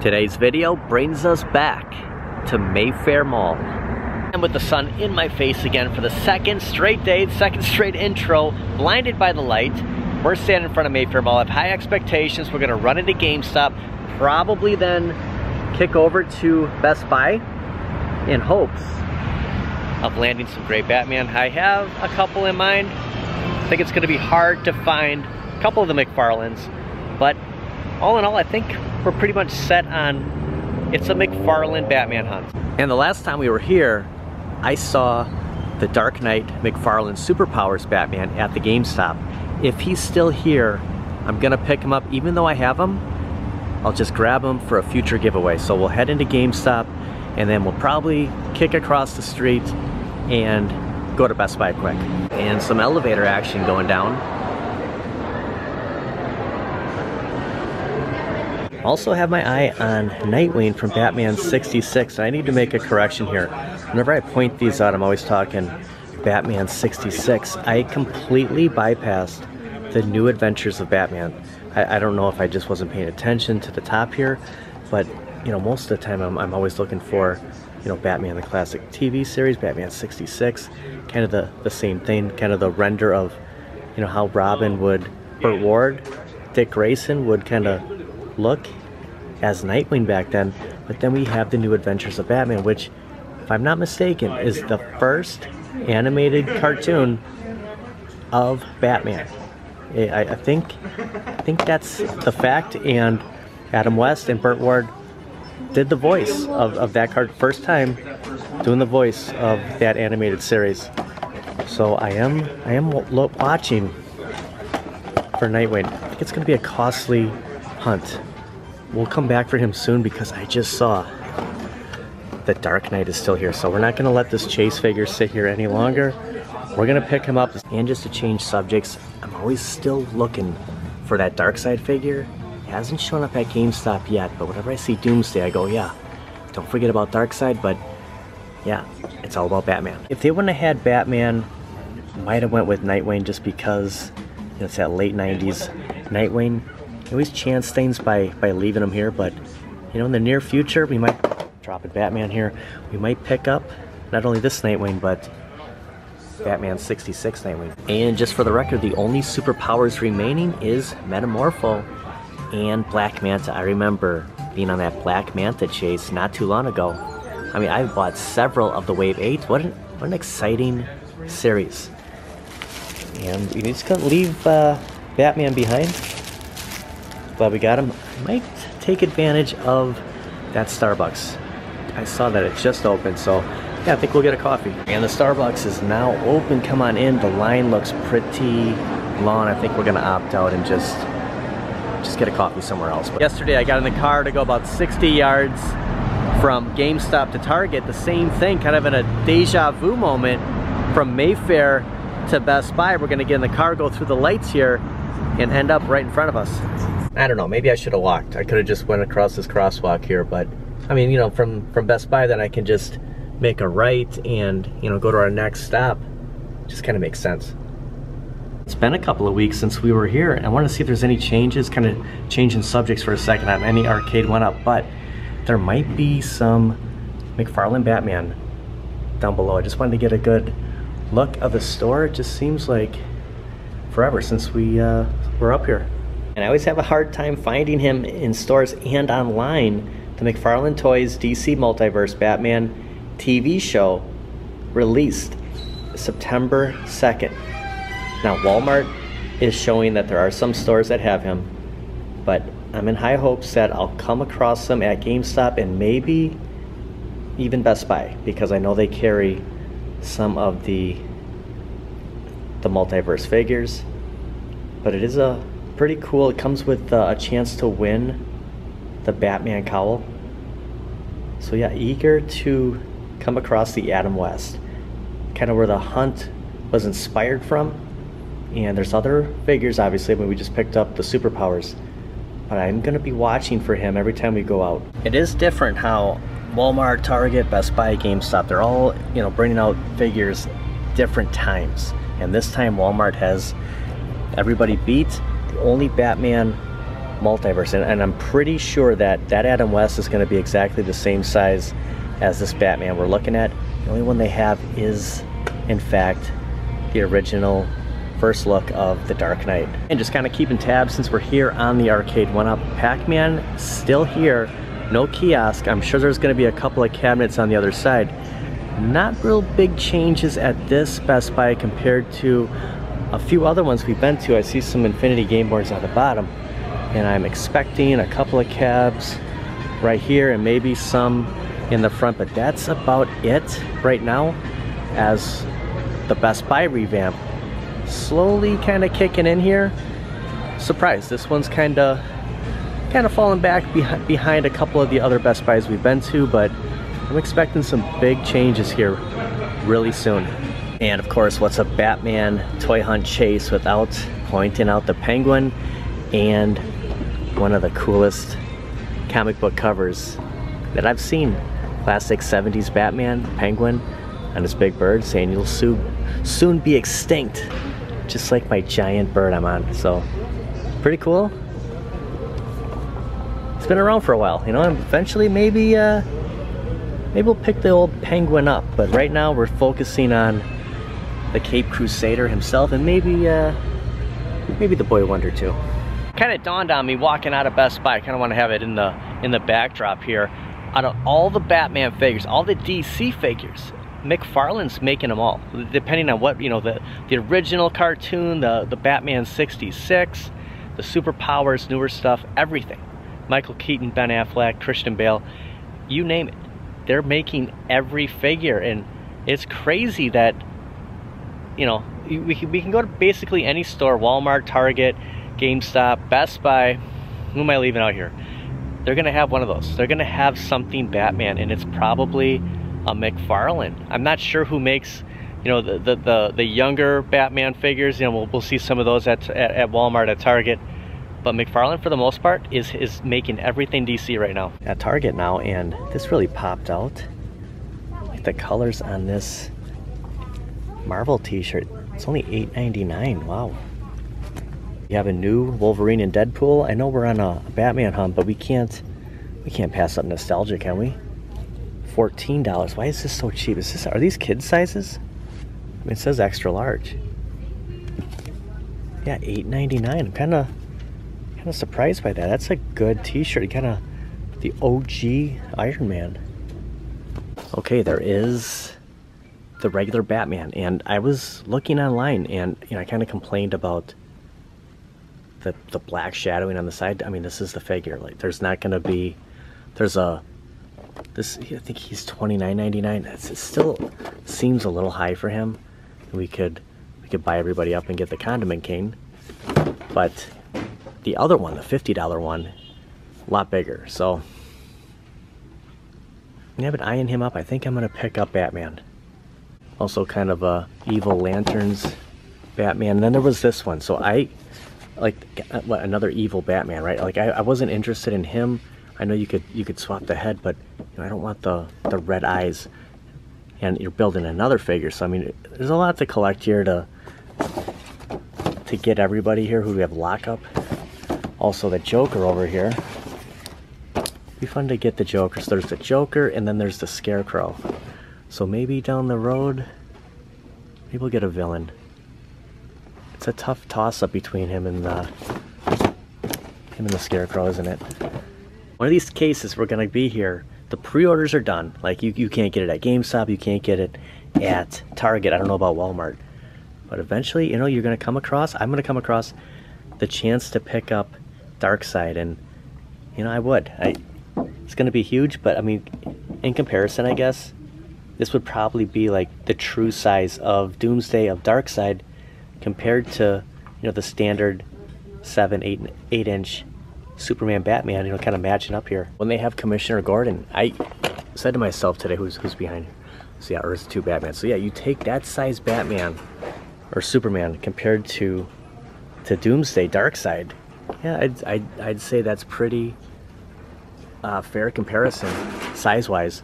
Today's video brings us back to Mayfair Mall. And with the sun in my face again for the second straight day, second straight intro, blinded by the light. We're standing in front of Mayfair Mall. I have high expectations. We're gonna run into GameStop, probably then kick over to Best Buy in hopes of landing some great Batman. I have a couple in mind. I think it's gonna be hard to find a couple of the McFarlanes, but all in all, I think we're pretty much set on it's a McFarlane Batman hunt. And the last time we were here, I saw the Dark Knight McFarlane Superpowers Batman at the GameStop. If he's still here, I'm gonna pick him up even though I have him. I'll just grab him for a future giveaway. So we'll head into GameStop and then we'll probably kick across the street and go to Best Buy quick. And some elevator action going down. Also have my eye on Nightwing from Batman 66. I need to make a correction here. Whenever I point these out, I'm always talking Batman 66. I completely bypassed the new adventures of Batman. I, I, don't know if I just wasn't paying attention to the top here, but you know, most of the time I'm, I'm always looking for, you know, Batman the classic TV series, Batman 66, kind of the, the same thing, kind of the render of, you know, how Robin would, Burt Ward, Dick Grayson would kind of look as Nightwing back then, but then we have the new Adventures of Batman, which, if I'm not mistaken, is the first animated cartoon of Batman. I, I think, I think that's the fact, and Adam West and Burt Ward did the voice of, of that card first time doing the voice of that animated series. So I am I am watching for Nightwing. I think it's going to be a costly hunt. We'll come back for him soon because I just saw the Dark Knight is still here. So we're not to let this chase figure sit here any longer. We're to pick him up. And just to change subjects, I'm always still looking for that Darkseid figure. He hasn't shown up at GameStop yet, but whenever I see Doomsday, I go, yeah, don't forget about Darkseid. but yeah, it's all about Batman. If they wouldn't have had Batman, might have went with Nightwing just because you know, it's that late 90s Nightwing always chance things by, by leaving them here, but you know, in the near future, we might drop a Batman here. We might pick up not only this Nightwing, but Batman 66 Nightwing. And just for the record, the only superpowers remaining is Metamorpho and Black Manta. I remember being on that Black Manta chase not too long ago. I mean, I've bought several of the Wave 8. What an, what an exciting series. And we just couldn't leave uh, Batman behind. Glad we got him. I might take advantage of that Starbucks. I saw that it just opened, so yeah, I think we'll get a coffee. And the Starbucks is now open. Come on in. The line looks pretty long. I think we're gonna opt out and just just get a coffee somewhere else. But yesterday I got in the car to go about 60 yards from GameStop to Target. The same thing, kind of in a deja vu moment from Mayfair to Best Buy. We're gonna get in the car, go through the lights here, and end up right in front of us. I don't know, maybe I should have walked. I could have just went across this crosswalk here, but I mean, you know, from, from Best Buy then I can just make a right and, you know, go to our next stop. Just kind of makes sense. It's been a couple of weeks since we were here and I want to see if there's any changes, kind of changing subjects for a second on any Arcade1Up, but there might be some McFarlane Batman down below. I just wanted to get a good look of the store. It just seems like forever since we uh, were up here. And I always have a hard time finding him in stores and online. The McFarlane Toys DC Multiverse Batman TV show released September 2nd. Now, Walmart is showing that there are some stores that have him, but I'm in high hopes that I'll come across them at GameStop and maybe even Best Buy because I know they carry some of the the multiverse figures. But it is a pretty cool. It comes with uh, a chance to win the Batman cowl. So yeah, eager to come across the Adam West. Kind of where the hunt was inspired from. And there's other figures, obviously. I mean, we just picked up the superpowers. But I'm going to be watching for him every time we go out. It is different how Walmart, Target, Best Buy, GameStop, they're all, you know, bringing out figures different times. And this time Walmart has everybody beat the only Batman multiverse. And, and I'm pretty sure that that Adam West is going to be exactly the same size as this Batman we're looking at. The only one they have is, in fact, the original first look of The Dark Knight. And just kind of keeping tabs since we're here on the Arcade1Up. Pac-Man still here, no kiosk. I'm sure there's going to be a couple of cabinets on the other side. Not real big changes at this Best Buy compared to a few other ones we've been to. I see some Infinity Game Boards at the bottom and I'm expecting a couple of cabs right here and maybe some in the front but that's about it right now as the Best Buy revamp slowly kind of kicking in here surprise this one's kind of kind of falling back behind, behind a couple of the other Best Buys we've been to but I'm expecting some big changes here really soon and of course what's a Batman toy hunt chase without pointing out the penguin and one of the coolest comic book covers that I've seen. Classic 70s Batman, Penguin, and his big bird saying you'll soon, soon be extinct, just like my giant bird I'm on. So, pretty cool. It's been around for a while, you know, and eventually maybe, uh, maybe we'll pick the old penguin up. But right now we're focusing on the Cape Crusader himself and maybe, uh, maybe the Boy Wonder too kind of dawned on me walking out of Best Buy. I kind of want to have it in the in the backdrop here. Out of all the Batman figures, all the DC figures, McFarlane's making them all. Depending on what you know, the the original cartoon, the the Batman '66, the superpowers, newer stuff, everything. Michael Keaton, Ben Affleck, Christian Bale, you name it. They're making every figure, and it's crazy that you know we can, we can go to basically any store, Walmart, Target GameStop, Best Buy, who am I leaving out here? They're gonna have one of those. They're gonna have something Batman, and it's probably a McFarlane. I'm not sure who makes, you know, the the the, the younger Batman figures. You know, we'll, we'll see some of those at, at, at Walmart, at Target. But McFarlane, for the most part, is is making everything DC right now. At Target now, and this really popped out. Like the colors on this Marvel T-shirt. It's only $8.99. Wow. You have a new Wolverine and Deadpool. I know we're on a Batman hunt, but we can't we can't pass up nostalgia, can we? $14. Why is this so cheap? Is this are these kid sizes? I mean, it says extra large. Yeah, $8.99. I'm kind of kind of surprised by that. That's a good T-shirt. Kind of the OG Iron Man. Okay, there is the regular Batman, and I was looking online, and you know, I kind of complained about the, the black shadowing on the side. I mean, this is the figure. Like, there's not going to be, there's a, this, I think he's twenty nine ninety nine. It still seems a little high for him. We could, we could buy everybody up and get the Condiment King. But the other one, the $50 one, a lot bigger. So, yeah, but eyeing him up, I think I'm going to pick up Batman. Also kind of a Evil Lanterns Batman. And then there was this one. So I like what another evil Batman, right? Like I, I wasn't interested in him. I know you could you could swap the head, but you know, I don't want the the red eyes. And you're building another figure, so I mean, there's a lot to collect here to to get everybody here who we have lockup. Also, the Joker over here. Be fun to get the Joker. So there's the Joker, and then there's the Scarecrow. So maybe down the road, maybe we'll get a villain. It's a tough toss-up between him and the him and the Scarecrow, isn't it? One of these cases we're gonna be here. The pre-orders are done. Like you, you can't get it at GameStop, you can't get it at Target. I don't know about Walmart, but eventually, you know, you're gonna come across. I'm gonna come across the chance to pick up Darkseid, and you know, I would. I it's gonna be huge, but I mean, in comparison, I guess this would probably be like the true size of Doomsday of Darkseid compared to you know the standard seven, eight, eight inch Superman, Batman, you know, kind of matching up here. When they have Commissioner Gordon, I said to myself today, who's who's behind? So yeah, Earth two Batman. So yeah, you take that size Batman or Superman compared to to Doomsday, Darkseid. Yeah, I'd I'd, I'd say that's pretty uh, fair comparison size wise.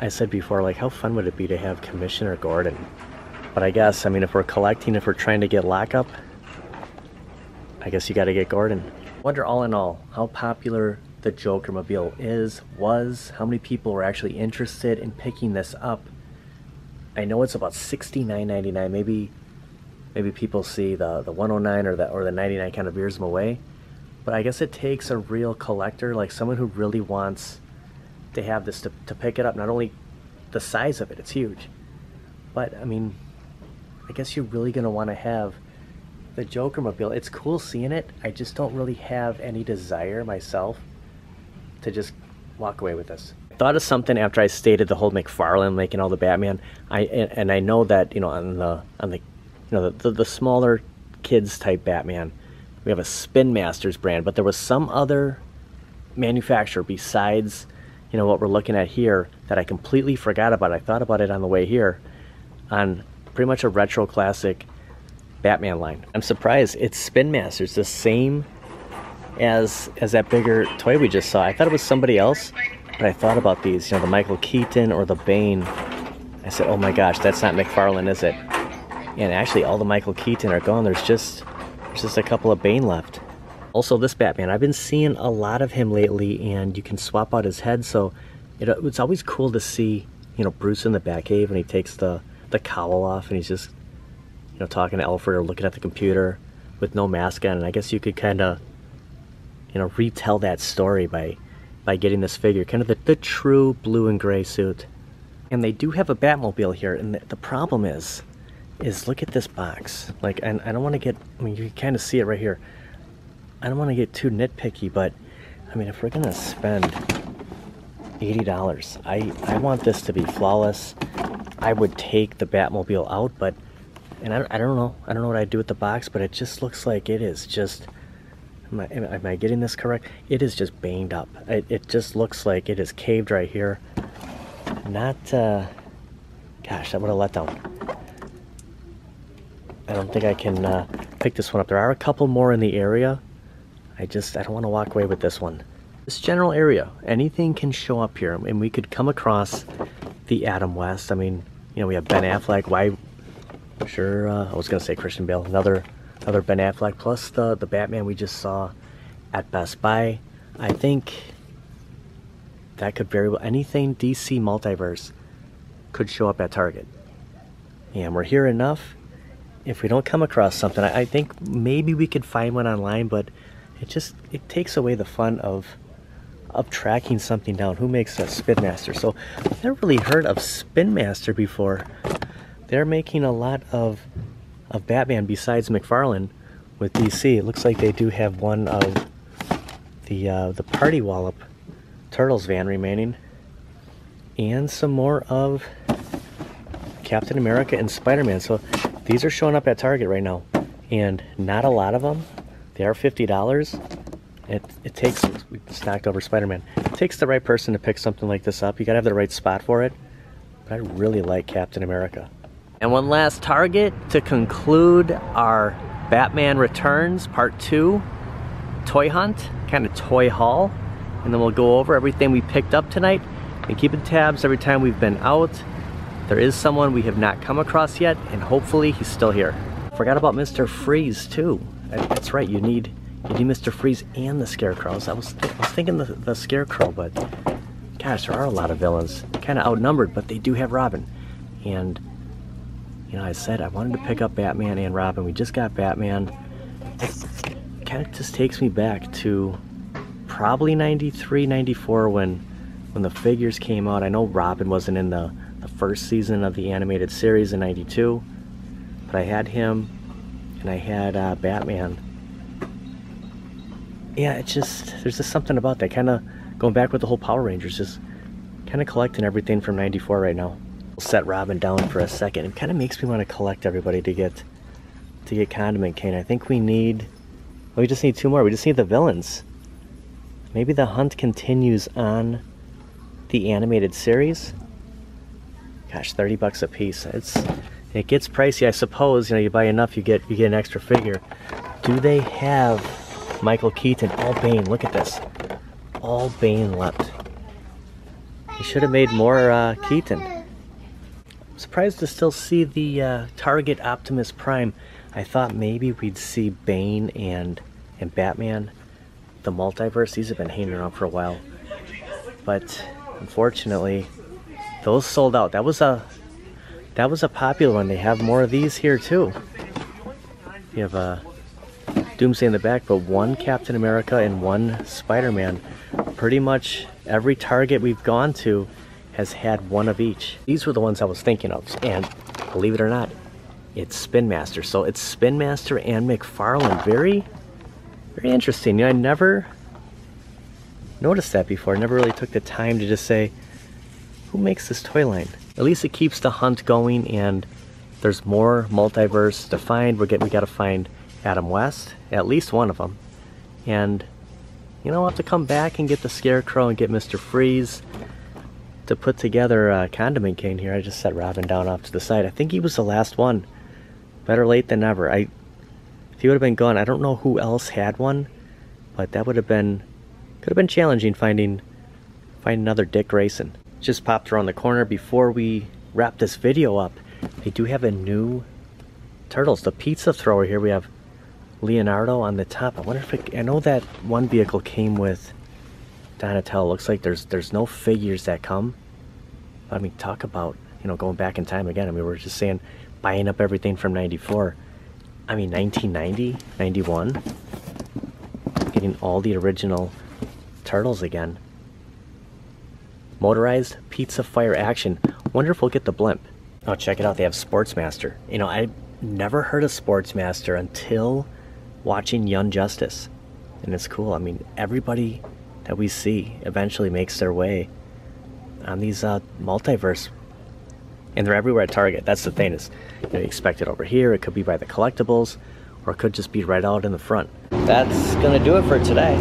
I said before, like, how fun would it be to have Commissioner Gordon? But I guess, I mean, if we're collecting, if we're trying to get lockup, I guess you got to get Gordon. Wonder all in all, how popular the Joker Mobile is, was, how many people were actually interested in picking this up. I know it's about $69.99, maybe maybe people see the, the 109 or the, or the 99 kind of veers them away. But I guess it takes a real collector, like someone who really wants to have this to, to pick it up. Not only the size of it, it's huge. But I mean, I guess you're really gonna want to have the Joker mobile. It's cool seeing it. I just don't really have any desire myself to just walk away with this. Thought of something after I stated the whole McFarlane making all the Batman. I and, and I know that you know on the on the you know, the, the, the smaller kids type Batman. We have a Spin Masters brand, but there was some other manufacturer besides, you know, what we're looking at here that I completely forgot about. I thought about it on the way here on pretty much a retro classic Batman line. I'm surprised it's Spin Masters, the same as as that bigger toy we just saw. I thought it was somebody else, but I thought about these, you know, the Michael Keaton or the Bane. I said, oh my gosh, that's not McFarlane, is it? And actually, all the Michael Keaton are gone. There's just there's just a couple of Bane left. Also, this Batman, I've been seeing a lot of him lately, and you can swap out his head. So it, uh, it's always cool to see, you know, Bruce in the Batcave when he takes the the cowl off and he's just, you know, talking to Alfred or looking at the computer with no mask on. And I guess you could kind of, you know, retell that story by by getting this figure, kind of the, the true blue and gray suit. And they do have a Batmobile here, and the, the problem is is look at this box. Like, and I don't want to get, I mean, you can kind of see it right here. I don't want to get too nitpicky, but I mean, if we're going to spend $80, I, I want this to be flawless. I would take the Batmobile out, but, and I, I don't know, I don't know what I'd do with the box, but it just looks like it is just, am I, am I getting this correct? It is just banged up. It, it just looks like it is caved right here. Not, uh, gosh, that would have let down. I don't think I can uh, pick this one up. There are a couple more in the area. I just, I don't want to walk away with this one. This general area, anything can show up here. And we could come across the Adam West. I mean, you know, we have Ben Affleck. Why, sure, uh, I was going to say Christian Bale. Another, another Ben Affleck. Plus the, the Batman we just saw at Best Buy. I think that could very well, anything DC Multiverse could show up at Target. And we're here enough if we don't come across something, I, I think maybe we could find one online, but it just it takes away the fun of of tracking something down. Who makes a Spin Master? So I've never really heard of Spin Master before. They're making a lot of of Batman besides McFarlane with DC. It looks like they do have one of the uh, the Party Wallop Turtles van remaining, and some more of Captain America and Spider-Man. So these are showing up at Target right now, and not a lot of them. They are $50. It, it takes, we stacked over Spider-Man. It takes the right person to pick something like this up. You gotta have the right spot for it. But I really like Captain America. And one last Target to conclude our Batman Returns Part 2 toy hunt, kind of toy haul. And then we'll go over everything we picked up tonight and keeping tabs every time we've been out there is someone we have not come across yet, and hopefully he's still here. Forgot about Mr. Freeze too. That's right, you need you need Mr. Freeze and the Scarecrows. I was, th I was thinking the, the Scarecrow, but gosh, there are a lot of villains. Kind of outnumbered, but they do have Robin. And, you know, I said I wanted to pick up Batman and Robin. We just got Batman. It kind of just takes me back to probably 93, 94 when, when the figures came out. I know Robin wasn't in the the first season of the animated series in 92 but I had him and I had uh, Batman. Yeah it's just there's just something about that kind of going back with the whole Power Rangers just kind of collecting everything from 94 right now. We'll set Robin down for a second. It kind of makes me want to collect everybody to get to get Condiment Kane. I think we need well, we just need two more. We just need the villains. Maybe the hunt continues on the animated series. Gosh, 30 bucks a piece. It's it gets pricey, I suppose. You know, you buy enough, you get you get an extra figure. Do they have Michael Keaton all Bane? Look at this, all Bane left. You should have made more uh, Keaton. I'm surprised to still see the uh, Target Optimus Prime. I thought maybe we'd see Bane and and Batman the multiverse, these have been hanging around for a while. But unfortunately, those sold out. That was a that was a popular one. They have more of these here too. You have a Doomsday in the back, but one Captain America and one Spider-Man. Pretty much every Target we've gone to has had one of each. These were the ones I was thinking of, and believe it or not, it's Spin Master. So it's Spin Master and McFarlane. Very, very interesting. You know, I never noticed that before. I never really took the time to just say, who makes this toy line? At least it keeps the hunt going and there's more multiverse to find. We're getting, we got to find Adam West, at least one of them. And, you know, I'll have to come back and get the Scarecrow and get Mr. Freeze to put together a condiment cane here. I just set Robin down off to the side. I think he was the last one. Better late than never. I, if he would have been gone, I don't know who else had one, but that would have been, could have been challenging finding, find another Dick Grayson. Just popped around the corner before we wrap this video up. They do have a new Turtles. The pizza thrower here, we have Leonardo on the top. I wonder if it, I know that one vehicle came with Donatello. Looks like there's there's no figures that come. I mean, talk about, you know, going back in time again. I mean, we are just saying buying up everything from 94. I mean, 1990, 91. Getting all the original Turtles again. Motorized Pizza Fire Action. Wonder if we'll get the blimp. Oh, check it out. They have Sportsmaster. You know, I never heard of Sportsmaster until watching Young Justice. And it's cool. I mean, everybody that we see eventually makes their way on these uh, multiverse. And they're everywhere at Target. That's the thing is, you, know, you expect it over here. It could be by the collectibles, or it could just be right out in the front. That's gonna do it for today.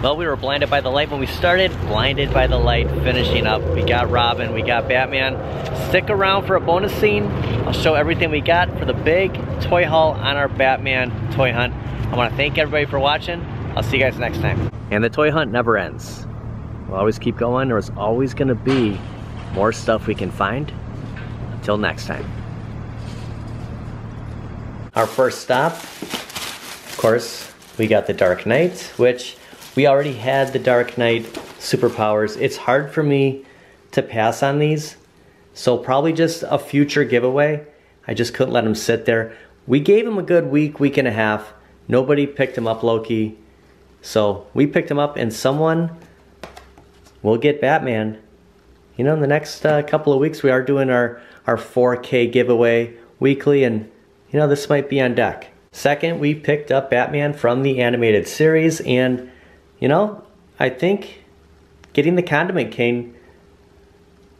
Well, we were blinded by the light when we started, blinded by the light finishing up. We got Robin, we got Batman. Stick around for a bonus scene. I'll show everything we got for the big toy haul on our Batman toy hunt. I wanna thank everybody for watching. I'll see you guys next time. And the toy hunt never ends. We'll always keep going. There's always gonna be more stuff we can find. Until next time. Our first stop, of course, we got the Dark Knight, which we already had the Dark Knight superpowers. It's hard for me to pass on these, so probably just a future giveaway. I just couldn't let him sit there. We gave him a good week, week and a half. Nobody picked him up, Loki. So we picked him up and someone will get Batman. You know, in the next uh, couple of weeks, we are doing our, our 4K giveaway weekly, and you know, this might be on deck. Second, we picked up Batman from the animated series, and you know, I think getting the condiment cane,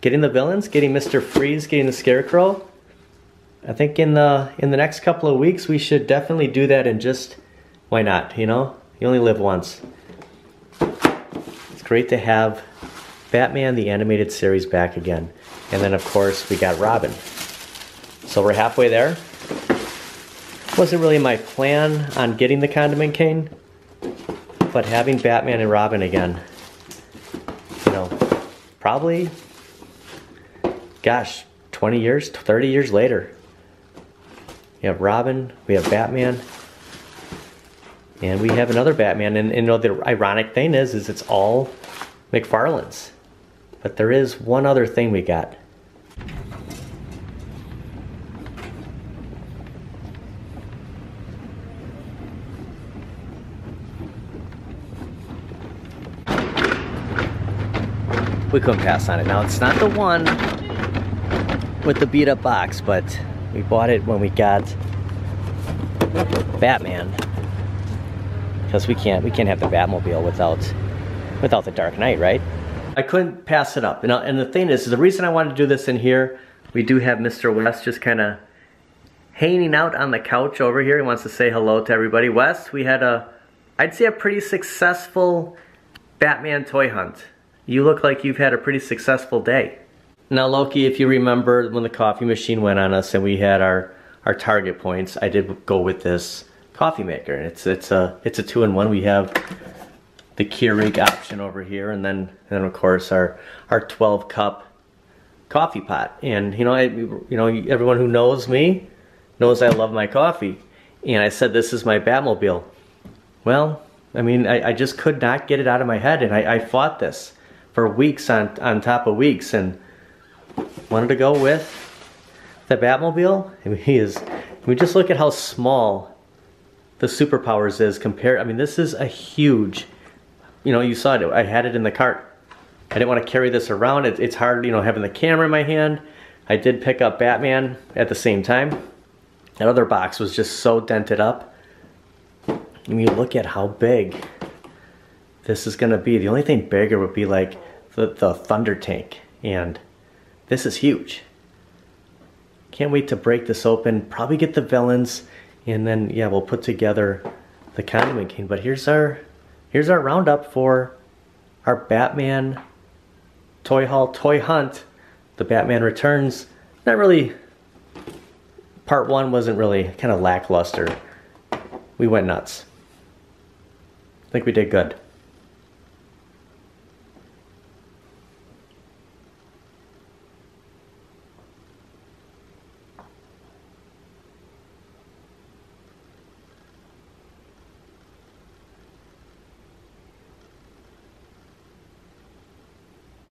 getting the villains, getting Mr. Freeze, getting the Scarecrow, I think in the in the next couple of weeks we should definitely do that and just why not, you know? You only live once. It's great to have Batman the animated series back again. And then of course we got Robin. So we're halfway there. Wasn't really my plan on getting the condiment cane, but having Batman and Robin again, you know, probably, gosh, 20 years, 30 years later. We have Robin, we have Batman, and we have another Batman, and, and you know the ironic thing is, is it's all McFarlane's. But there is one other thing we got. We couldn't pass on it. Now it's not the one with the beat up box, but we bought it when we got Batman because we can't we can't have the Batmobile without without the Dark Knight, right? I couldn't pass it up. And, and the thing is, the reason I wanted to do this in here, we do have Mr. West just kind of hanging out on the couch over here. He wants to say hello to everybody. West, we had a, I'd say a pretty successful Batman toy hunt. You look like you've had a pretty successful day. Now Loki, if you remember when the coffee machine went on us and we had our, our target points, I did go with this coffee maker. It's it's a it's a two-in-one. We have the Keurig option over here, and then and then of course our our 12 cup coffee pot. And you know, I, you know, everyone who knows me knows I love my coffee. And I said this is my Batmobile. Well, I mean, I, I just could not get it out of my head, and I, I fought this for weeks on, on top of weeks, and wanted to go with the Batmobile. I mean, he is, I mean, just look at how small the Superpowers is compared. I mean, this is a huge, you know, you saw it, I had it in the cart. I didn't want to carry this around. It, it's hard, you know, having the camera in my hand. I did pick up Batman at the same time. That other box was just so dented up. And you look at how big this is gonna be. The only thing bigger would be like the, the Thunder Tank. And this is huge. Can't wait to break this open, probably get the villains, and then yeah, we'll put together the Condiment King. But here's our here's our roundup for our Batman Toy Haul Toy Hunt. The Batman Returns. Not really part one wasn't really kind of lackluster. We went nuts. I think we did good.